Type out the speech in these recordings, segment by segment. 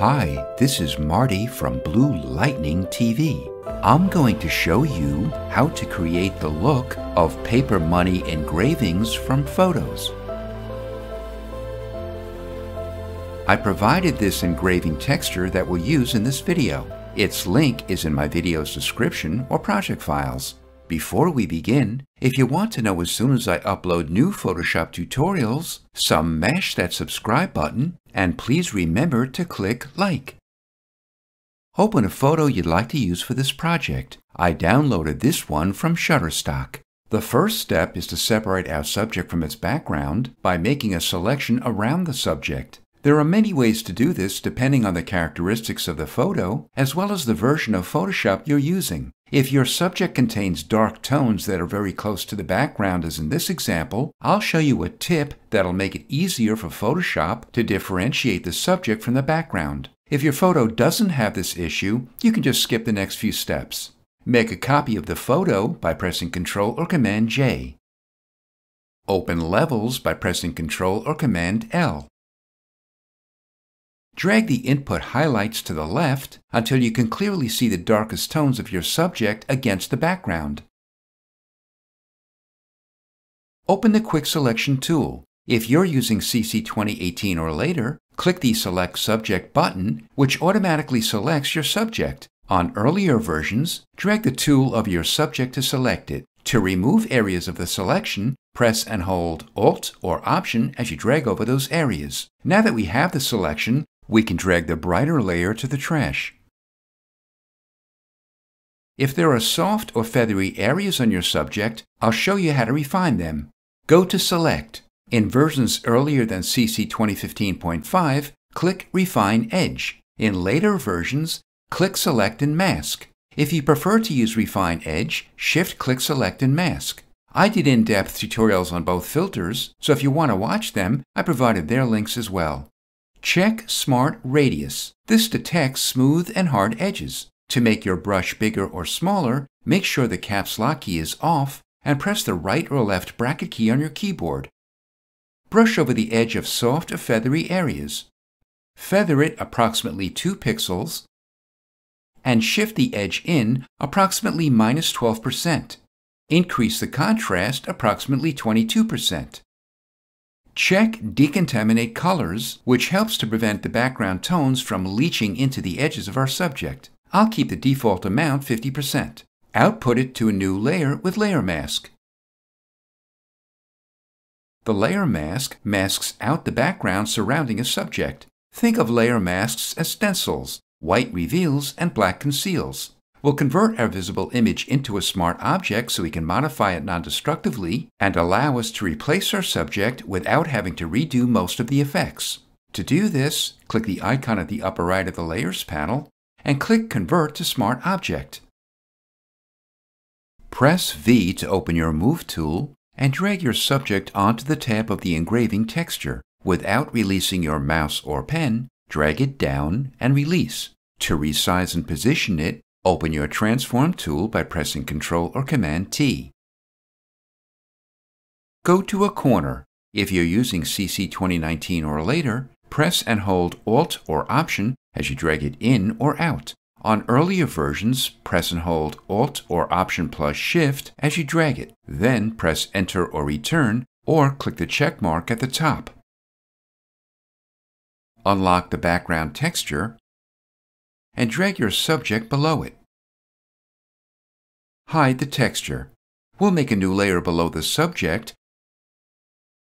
Hi, this is Marty from Blue Lightning TV. I'm going to show you how to create the look of paper money engravings from photos. I provided this engraving texture that we'll use in this video. Its link is in my video's description or project files. Before we begin, if you want to know as soon as I upload new Photoshop tutorials, smash that subscribe button and please remember to click like. Open a photo you'd like to use for this project. I downloaded this one from Shutterstock. The first step is to separate our subject from its background by making a selection around the subject. There are many ways to do this depending on the characteristics of the photo, as well as the version of Photoshop you're using. If your subject contains dark tones that are very close to the background as in this example, I'll show you a tip that'll make it easier for Photoshop to differentiate the subject from the background. If your photo doesn't have this issue, you can just skip the next few steps. Make a copy of the photo by pressing Ctrl or Command J. Open Levels by pressing Ctrl or Command L. Drag the input highlights to the left until you can clearly see the darkest tones of your subject against the background. Open the Quick Selection tool. If you're using CC 2018 or later, click the Select Subject button, which automatically selects your subject. On earlier versions, drag the tool of your subject to select it. To remove areas of the selection, press and hold Alt or Option as you drag over those areas. Now that we have the selection, we can drag the brighter layer to the trash. If there are soft or feathery areas on your subject, I'll show you how to refine them. Go to Select. In versions earlier than CC 2015.5, click Refine Edge. In later versions, click Select and Mask. If you prefer to use Refine Edge, Shift-click Select and Mask. I did in-depth tutorials on both filters, so if you want to watch them, I provided their links as well. Check Smart Radius. This detects smooth and hard edges. To make your brush bigger or smaller, make sure the caps lock key is off and press the right or left bracket key on your keyboard. Brush over the edge of soft or feathery areas. Feather it approximately 2 pixels and shift the edge in approximately minus 12%. Increase the contrast approximately 22%. Check Decontaminate Colors, which helps to prevent the background tones from leaching into the edges of our subject. I'll keep the default amount 50%. Output it to a new layer with Layer Mask. The layer mask masks out the background surrounding a subject. Think of layer masks as stencils. White reveals and black conceals. We'll convert our visible image into a smart object so we can modify it non-destructively and allow us to replace our subject without having to redo most of the effects. To do this, click the icon at the upper right of the Layers panel and click Convert to Smart Object. Press V to open your Move tool and drag your subject onto the tab of the engraving texture. Without releasing your mouse or pen, drag it down and release. To resize and position it, Open your Transform tool by pressing Ctrl or Command T. Go to a corner. If you're using CC 2019 or later, press and hold Alt or Option as you drag it in or out. On earlier versions, press and hold Alt or Option plus Shift as you drag it. Then press Enter or Return, or click the check mark at the top. Unlock the background texture and drag your subject below it. Hide the texture. We'll make a new layer below the subject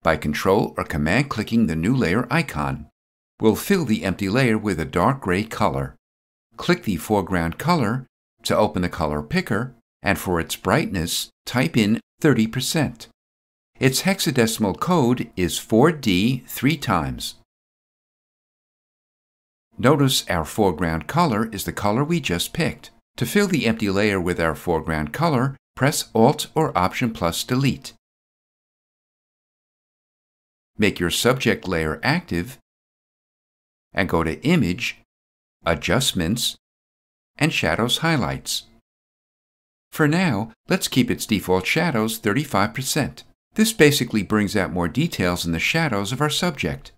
by Control or Command clicking the new layer icon. We'll fill the empty layer with a dark gray color. Click the foreground color to open the color picker, and for its brightness, type in 30%. Its hexadecimal code is 4D three times. Notice our foreground color is the color we just picked. To fill the empty layer with our foreground color, press Alt or Option plus Delete. Make your subject layer active and go to Image, Adjustments, and Shadows Highlights. For now, let's keep its default shadows 35%. This basically brings out more details in the shadows of our subject.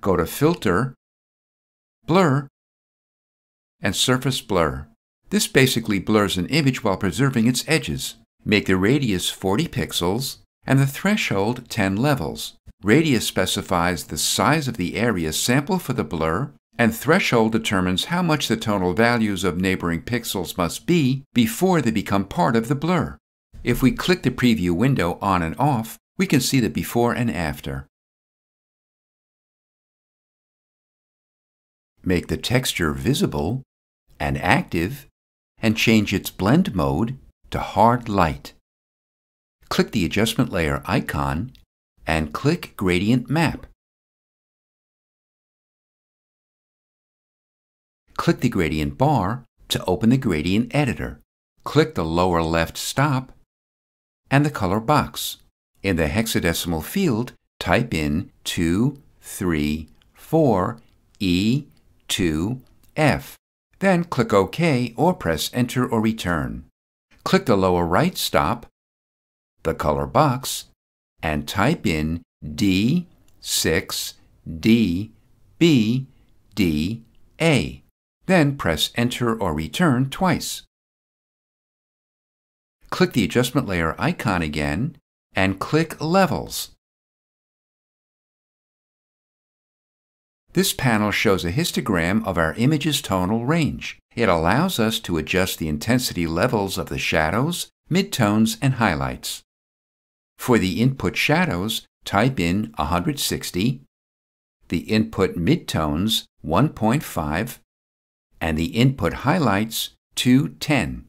Go to Filter, Blur, and Surface Blur. This basically blurs an image while preserving its edges. Make the radius 40 pixels and the threshold 10 levels. Radius specifies the size of the area sample for the blur, and threshold determines how much the tonal values of neighboring pixels must be before they become part of the blur. If we click the preview window on and off, we can see the before and after. Make the texture visible and active and change its blend mode to hard light. Click the adjustment layer icon and click Gradient Map. Click the gradient bar to open the gradient editor. Click the lower left stop and the color box. In the hexadecimal field, type in 2, 3, 4, E, 2, F. Then click OK or press Enter or Return. Click the lower right stop, the color box, and type in D, 6, D, B, D, A. Then press Enter or Return twice. Click the adjustment layer icon again and click Levels. This panel shows a histogram of our image's tonal range. It allows us to adjust the intensity levels of the shadows, midtones, and highlights. For the input shadows, type in 160, the input midtones 1.5, and the input highlights 210.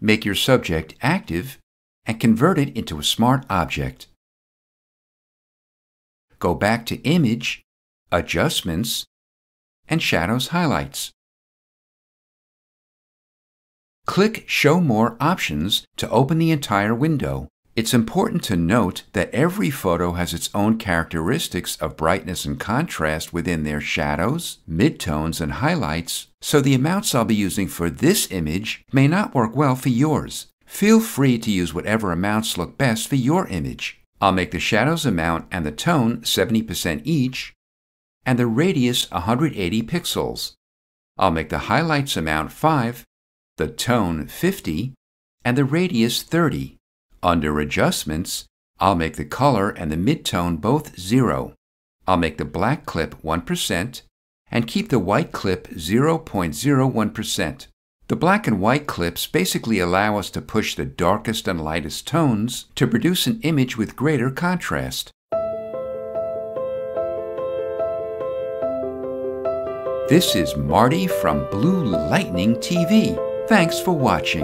Make your subject active and convert it into a smart object. Go back to Image, Adjustments, and Shadows Highlights. Click Show More Options to open the entire window. It's important to note that every photo has its own characteristics of brightness and contrast within their shadows, midtones, and highlights, so the amounts I'll be using for this image may not work well for yours. Feel free to use whatever amounts look best for your image. I'll make the shadows amount and the tone 70% each, and the radius 180 pixels. I'll make the highlights amount 5, the tone 50, and the radius 30. Under Adjustments, I'll make the color and the midtone both 0. I'll make the black clip 1% and keep the white clip 0.01%. The black and white clips basically allow us to push the darkest and lightest tones to produce an image with greater contrast. This is Marty from Blue Lightning TV. Thanks for watching.